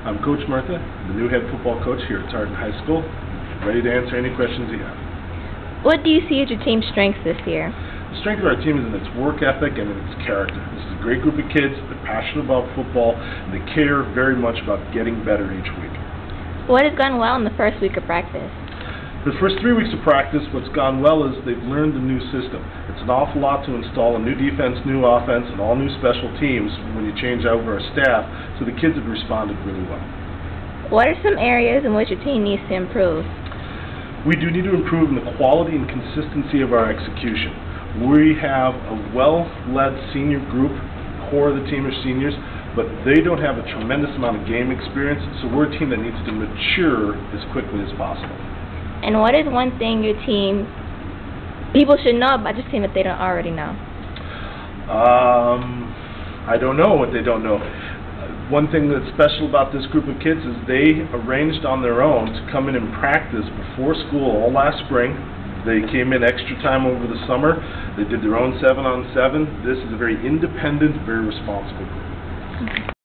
I'm Coach Murtha, the new head football coach here at Tartan High School. Ready to answer any questions you have. What do you see as your team's strengths this year? The strength of our team is in its work ethic and in its character. This is a great group of kids. They're passionate about football, and they care very much about getting better each week. What has gone well in the first week of practice? The first three weeks of practice, what's gone well is they've learned the new system. It's an awful lot to install a new defense, new offense, and all new special teams when you change over our staff, so the kids have responded really well. What are some areas in which your team needs to improve? We do need to improve in the quality and consistency of our execution. We have a well-led senior group, core of the team are seniors, but they don't have a tremendous amount of game experience, so we're a team that needs to mature as quickly as possible. And what is one thing your team, people should know about your team that they don't already know? Um, I don't know what they don't know. One thing that's special about this group of kids is they arranged on their own to come in and practice before school all last spring. They came in extra time over the summer. They did their own seven on seven. This is a very independent, very responsible group.